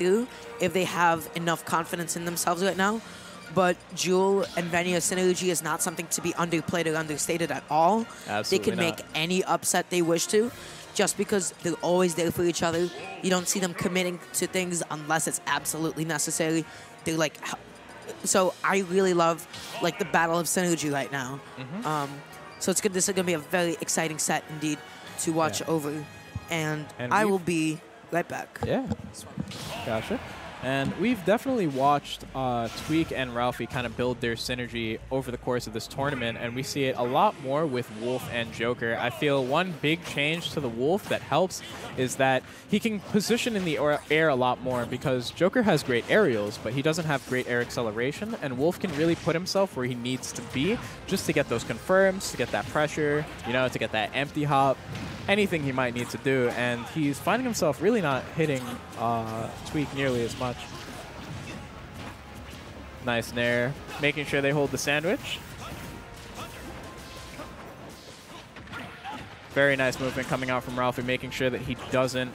through if they have enough confidence in themselves right now. But Jul and Venia synergy is not something to be underplayed or understated at all. Absolutely they can not. make any upset they wish to. Just because they're always there for each other, you don't see them committing to things unless it's absolutely necessary. They're like, so I really love like the battle of synergy right now. Mm-hmm. Um, so it's good. This is gonna be a very exciting set indeed to watch Yeah. over, and, And I will be right back. Yeah. Gotcha. And we've definitely watched uh, Tweek and Ralphie kind of build their synergy over the course of this tournament, and we see it a lot more with Wolf and Joker. I feel one big change to the Wolf that helps is that he can position in the air a lot more because Joker has great aerials, but he doesn't have great air acceleration, and Wolf can really put himself where he needs to be just to get those confirms, to get that pressure, you know, to get that empty hop anything he might need to do, and he's finding himself really not hitting uh, Tweek nearly as much. Nice nair, making sure they hold the sandwich. Very nice movement coming out from Ralphie, making sure that he doesn't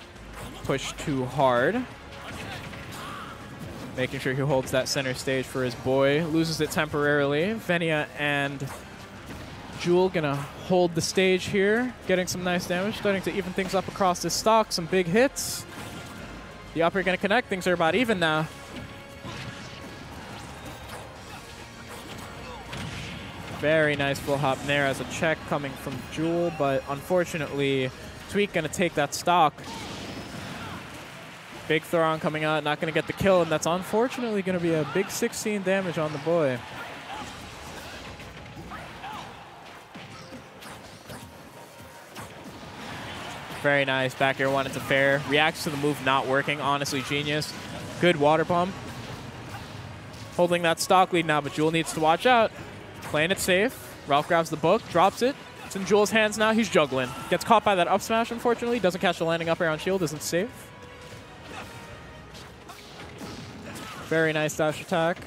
push too hard. Making sure he holds that center stage for his boy. Loses it temporarily. Venia and Jul gonna hold the stage here, getting some nice damage, starting to even things up across this stock. Some big hits. The upper gonna connect. Things are about even now. Very nice full hop there as a check coming from Jul, but unfortunately, Tweek gonna take that stock. Big Thoron coming out, not gonna get the kill, and that's unfortunately gonna be a big 16 damage on the boy. Very nice. Back air one into fair. Reacts to the move not working. Honestly, genius. Good water pump. Holding that stock lead now, but Jul needs to watch out. Playing it safe. Ralph grabs the book, drops it. It's in Jul's hands now. He's juggling. Gets caught by that up smash, unfortunately. Doesn't catch the landing up air on shield. Isn't safe. Very nice dash attack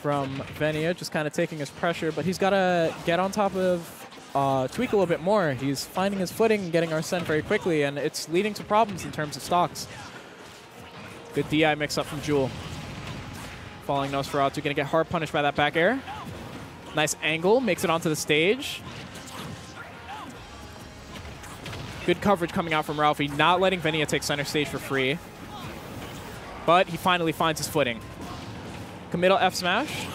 from Venia, just kind of taking his pressure, but he's got to get on top of uh, Tweek a little bit more. He's finding his footing and getting our Arsene very quickly, and it's leading to problems in terms of stocks. Good DI mix up from Jul. Falling Nosferatu, gonna get hard punished by that back air. Nice angle, makes it onto the stage. Good coverage coming out from Ralphie, not letting Venia take center stage for free. But he finally finds his footing. Committal F smash.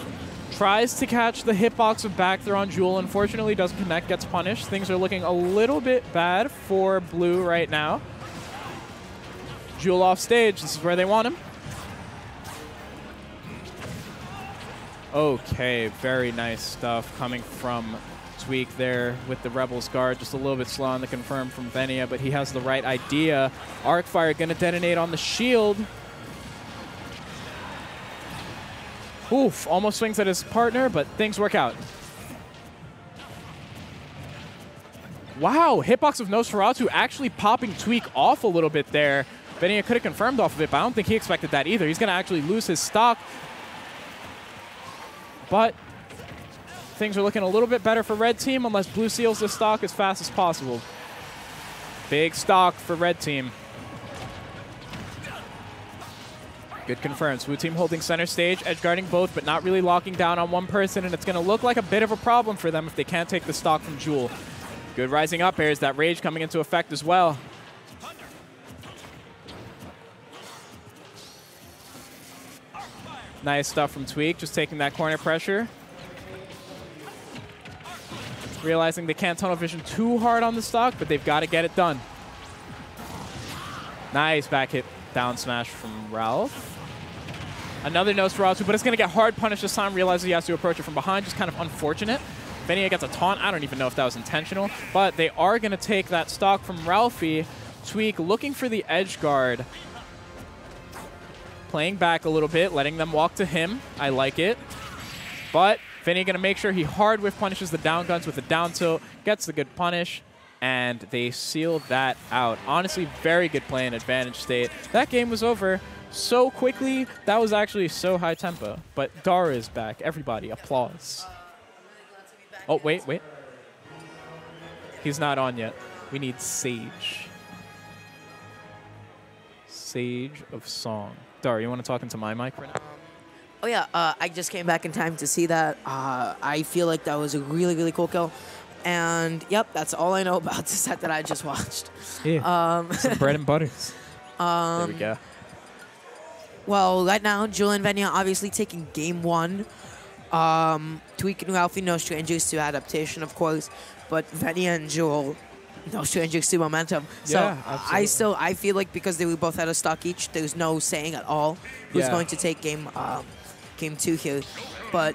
Tries to catch the hitbox of back throw on Jul. Unfortunately, doesn't connect, gets punished. Things are looking a little bit bad for Blue right now. Jul off stage. This is where they want him. Okay, very nice stuff coming from Tweek there with the Rebel's Guard. Just a little bit slow on the confirm from Venia, but he has the right idea. Arcfire gonna detonate on the shield. Oof, almost swings at his partner, but things work out. Wow, hitbox of Nosferatu actually popping Tweek off a little bit there. Venia could have confirmed off of it, but I don't think he expected that either. He's going to actually lose his stock. But things are looking a little bit better for red team unless blue seals this stock as fast as possible. Big stock for red team. Good confirms. Blue team holding center stage, edge guarding both, but not really locking down on one person, and it's going to look like a bit of a problem for them if they can't take the stock from Jul. Good rising up airs. That rage coming into effect as well. Nice stuff from Tweek, just taking that corner pressure. Realizing they can't tunnel vision too hard on the stock, but they've got to get it done. Nice back hit down smash from Ralph. Another Nosferatu, but it's going to get hard punished this time. Realizes he has to approach it from behind. Just kind of unfortunate. Venia gets a taunt. I don't even know if that was intentional, but they are going to take that stock from Ralphie. Tweek looking for the edge guard. Playing back a little bit, letting them walk to him. I like it. But Vinny going to make sure he hard whiff punishes the down guns with the down tilt, gets the good punish, and they seal that out. Honestly, very good play in advantage state. That game was over so quickly. That was actually so high tempo. But Dara is back. Everybody, applause. Oh, wait, wait. He's not on yet. We need Sage. Sage of Song. Dar, you want to talk into my mic right now? Oh yeah, uh, I just came back in time to see that. Uh, I feel like that was a really really cool kill, and yep, that's all I know about the set that I just watched. Yeah. Um, Some bread and butters. there we go. well, right now, Jul and Venia obviously taking game one. Um, Tweek and Ralphie, no strangers to adaptation, of course, but Venia and Jul, no to momentum. So Yeah, I still I feel like because they were both at a stock each, there's no saying at all who's Yeah. going to take game um, game two here, but.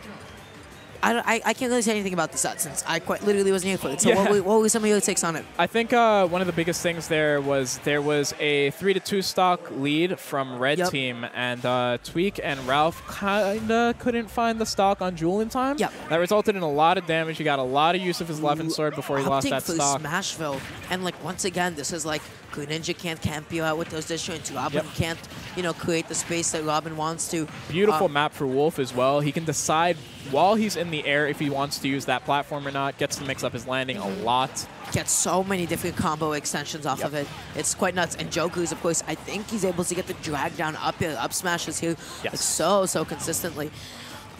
I, I, I can't really say anything about the set since I quite literally wasn't here for it. So Yeah. what, were, what were some of your takes on it? I think uh, one of the biggest things there was there was a three to two stock lead from red Yep. team, and uh, Tweek and Ralph kinda couldn't find the stock on Jul in time. Yep. That resulted in a lot of damage. He got a lot of use of his Levin sword before he lost that for stock. Smashville, and like once again, this is like Greninja can't camp you out with those disjoints. Robin Yep. can't, you know, create the space that Robin wants to. Beautiful Um, map for Wolf as well. He can decide while he's in the air if he wants to use that platform or not. Gets to mix up his landing a lot. Gets so many different combo extensions off Yep. of it. It's quite nuts. And Joker's, of course, I think he's able to get the drag down up here, up smashes here, like so so consistently.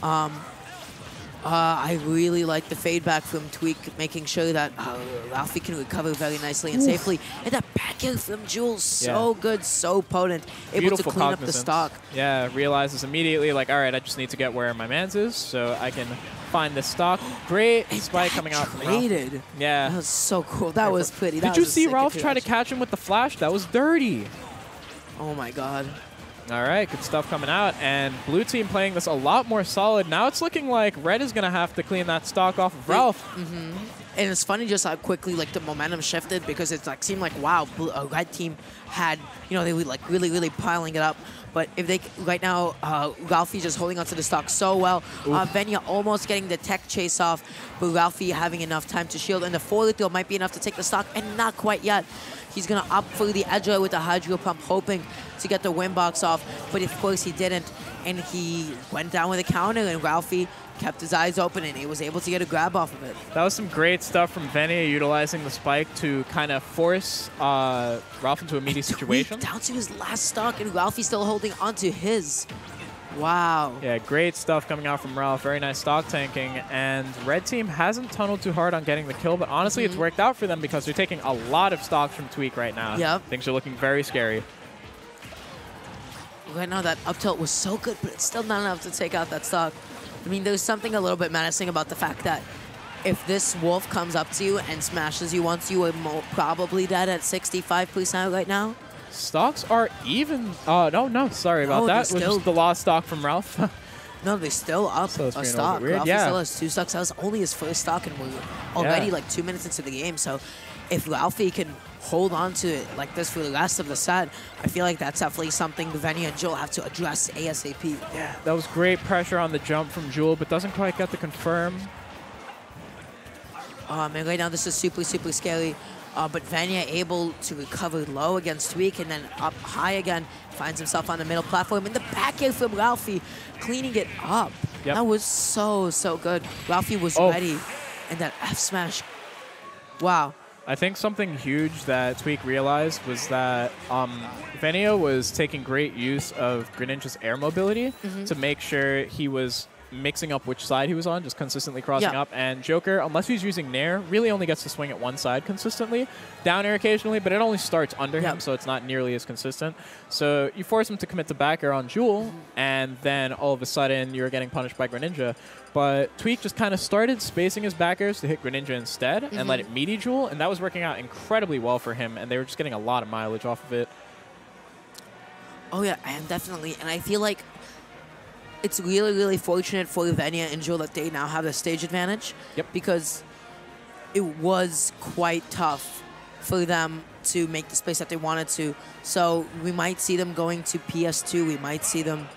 Um, uh, I really like the fade back from Tweek, making sure that uh, Ralphie can recover very nicely and safely. And that back air from Jules, so Yeah. good, so potent, able Beautiful to clean up the stock. Yeah, realizes immediately like, all right, I just need to get where my man's is so I can find this stock. Great And spike coming out from Ralph. traded. Yeah. That was so cool. That was pretty. That Did you was a see Ralph try to catch him with the flash? That was dirty. Oh my god. All right, good stuff coming out. And blue team playing this a lot more solid. Now it's looking like red is going to have to clean that stock off of Ralph. Mm-hmm. And it's funny just how quickly like the momentum shifted because it's like seemed like wow, blue, uh, red team had you know they were like really really piling it up. But if they right now, uh, Ralphie just holding onto the stock so well. Uh, Venia almost getting the tech chase off, but Ralphie having enough time to shield, and the forward throw might be enough to take the stock, and not quite yet. He's gonna up for the edge with the hydro pump, hoping to get the win box off, but of course he didn't, and he went down with a counter, and Ralphie kept his eyes open, and he was able to get a grab off of it. That was some great stuff from Venia utilizing the spike to kind of force uh, Ralph into a meaty situation. Down to his last stock, and Ralphie still holding onto his. Wow. Yeah, great stuff coming out from Ralph. Very nice stock tanking. And red team hasn't tunneled too hard on getting the kill, but honestly, it's worked out for them because they're taking a lot of stocks from Tweek right now. Yep. Things are looking very scary. Right now, that up tilt was so good, but it's still not enough to take out that stock. I mean, there's something a little bit menacing about the fact that if this wolf comes up to you and smashes you once, you are mo- probably dead at 65% right now. Stocks are even. Uh, no, no, sorry about that. still- just the lost stock from Ralph. No, they're still up So a a stock. bit. Ralphie Yeah. still has two stocks. That was only his first stock, and we're already Yeah. like two minutes into the game. So if Ralphie can hold on to it like this for the rest of the set, I feel like that's definitely something Venia and Joel have to address ASAP. yeah, that was great pressure on the jump from Jul, but doesn't quite get the confirm. Um, and right now, this is super, super scary. Uh, but Venia able to recover low against Tweek and then up high again. Finds himself on the middle platform. And the back air from Ralphie, cleaning it up. Yep. That was so, so good. Ralphie was Oh. ready. And that F smash. Wow. I think something huge that Tweek realized was that um, Venia was taking great use of Greninja's air mobility Mm-hmm. to make sure he was mixing up which side he was on, just consistently crossing Yeah. up. And Joker, unless he's using Nair, really only gets to swing at one side consistently. Down air occasionally, but it only starts under Yeah. him, so it's not nearly as consistent. So you force him to commit to back air on Jul, Mm-hmm. and then all of a sudden you're getting punished by Greninja. But Tweek just kind of started spacing his back airs to hit Greninja instead and let it meaty Jul, and that was working out incredibly well for him, and they were just getting a lot of mileage off of it. Oh, yeah, I am definitely. And I feel like it's really, really fortunate for Venia and Joel that they now have the stage advantage. Yep. Because it was quite tough for them to make the space that they wanted to. So we might see them going to PS2. We might see them,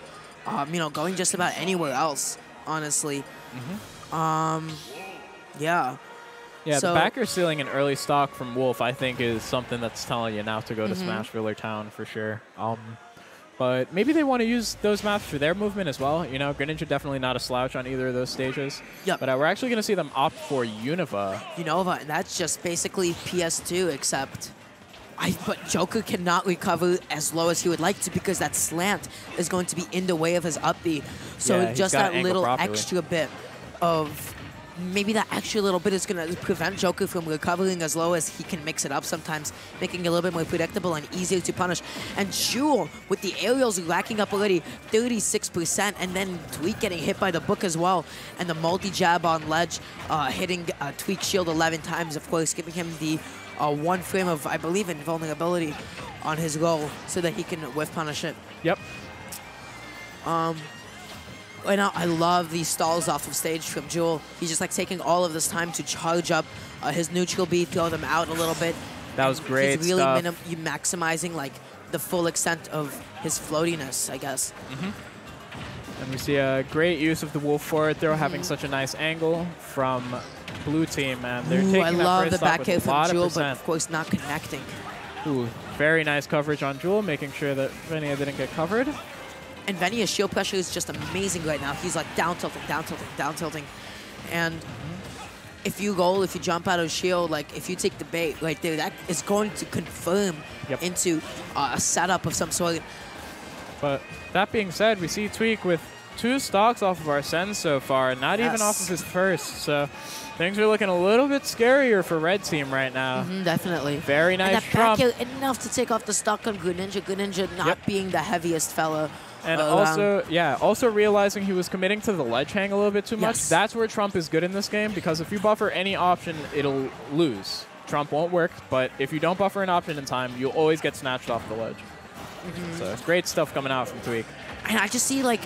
um, you know, going just about anywhere else. Honestly. Mhm. Um, yeah. Yeah, So- the backer stealing an early stock from Wolf, I think, is something that's telling you now to go to. Smashville or Town for sure. Um, but maybe they want to use those maps for their movement as well. You know, Greninja definitely not a slouch on either of those stages. Yep. But uh, we're actually going to see them opt for Unova. Unova, and that's just basically PS2, except I, but Joker cannot recover as low as he would like to because that slant is going to be in the way of his up B. So Yeah, just that little properly. extra bit of maybe that extra little bit is going to prevent Joker from recovering as low as he can mix it up sometimes, making it a little bit more predictable and easier to punish. And Jul, with the aerials racking up already 36%, and then Tweek getting hit by the book as well, and the multi-jab on ledge, uh, hitting uh, Tweek shield 11 times, of course, giving him the uh, one frame of, I believe, invulnerability on his roll so that he can whiff punish it. Yep. Right now, I love these stalls off of stage from Jul. He's just like taking all of this time to charge up uh, his neutral B, throw them out a little bit. That was great He's really stuff. minim- you maximizing like the full extent of his floatiness, I guess. And we see a great use of the wolf forward throw, having such a nice angle from blue team, and they're Ooh, taking I that love first the back a from Jul, but of course not connecting. Ooh, very nice coverage on Jul, making sure that Venia didn't get covered. And Venia's shield pressure is just amazing right now. He's like down tilting, down tilting, down tilting. And if you roll, if you jump out of shield, like if you take the bait right there, that is going to confirm Yep. into uh, a setup of some sort. But that being said, we see Tweek with two stocks off of Arsene so far, not even off of his first. So things are looking a little bit scarier for red team right now. Mm, definitely. Very nice trump. enough to take off the stock on Greninja. Greninja not Yep. being the heaviest fella. And around. also, yeah, also realizing he was committing to the ledge hang a little bit too much. Yes. That's where Trump is good in this game because if you buffer any option, it'll lose. Trump won't work, but if you don't buffer an option in time, you'll always get snatched off the ledge. Mm-hmm. So great stuff coming out from Tweek. And I just see like,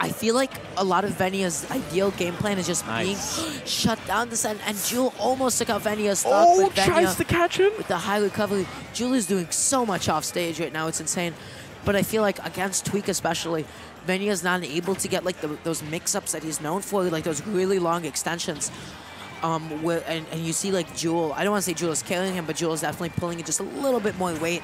I feel like a lot of Venia's ideal game plan is just Nice. being shut down this end. And Jul almost took out Venia's stock, but Venia Oh, catch him. with the high recovery. Jul is doing so much off stage right now. It's insane. But I feel like against Tweek especially, Venia's not able to get like the, those mix-ups that he's known for, like those really long extensions. Um, where, and, and you see like Jul, I don't want to say Jul is killing him, but Jul is definitely pulling in just a little bit more weight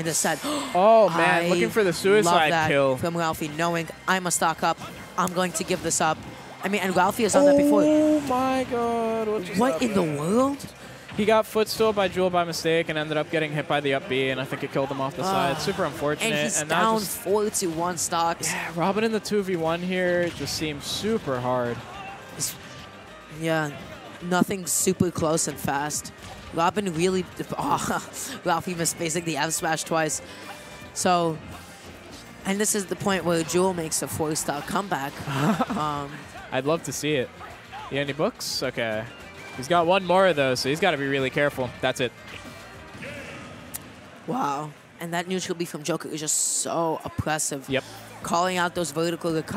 in the set. Oh man, I looking for the love suicide that kill. from Ralphie, knowing I'm a stock up, I'm going to give this up. I mean, and Ralphie has done that before. Oh my god, what in the world? He got footstool by Jul by mistake and ended up getting hit by the up B, and I think it killed him off the side. Super unfortunate. And he's that down just- four to one stocks. yeah, Robin in the 2v1 here just seems super hard. Yeah, nothing super close and fast. Robin really, oh, Ralphie missed basically F smash twice. So, and this is the point where Jul makes a four star comeback. um, I'd love to see it. You any books? Okay. He's got one more, though, so he's got to be really careful. That's it. wow. And that neutral B from Joker is just so oppressive. Yep. Calling out those vertical recoveries.